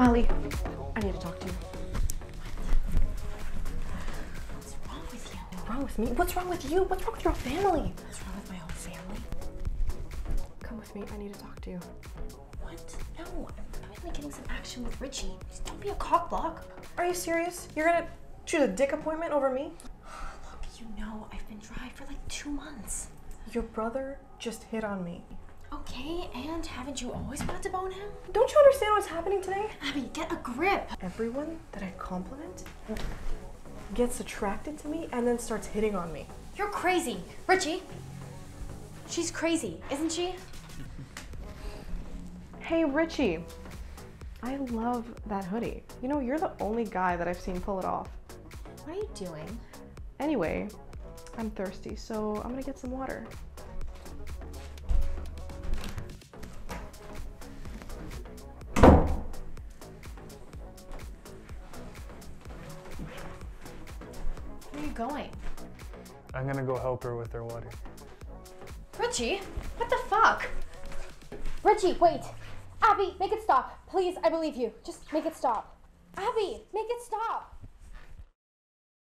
Molly, I need to talk to you. What's wrong with you? What's wrong with me? What's wrong with you? What's wrong with your family? What's wrong with my whole family? Come with me. I need to talk to you. What? No, I'm finally getting some action with Ritchie. Just don't be a cockblock. Are you serious? You're gonna choose a dick appointment over me? Look, you know I've been dry for like two months. Your brother just hit on me. Okay, and haven't you always wanted to bone him? Don't you understand what's happening today? Abby, get a grip. Everyone that I compliment gets attracted to me and then starts hitting on me. You're crazy. Ritchie, she's crazy, isn't she? Hey, Ritchie. I love that hoodie. You know, you're the only guy that I've seen pull it off. What are you doing? Anyway, I'm thirsty, so I'm gonna get some water. Where are you going? I'm gonna go help her with her water. Ritchie, what the fuck? Ritchie, wait. Abby, make it stop. Please, I believe you. Just make it stop. Abby, make it stop.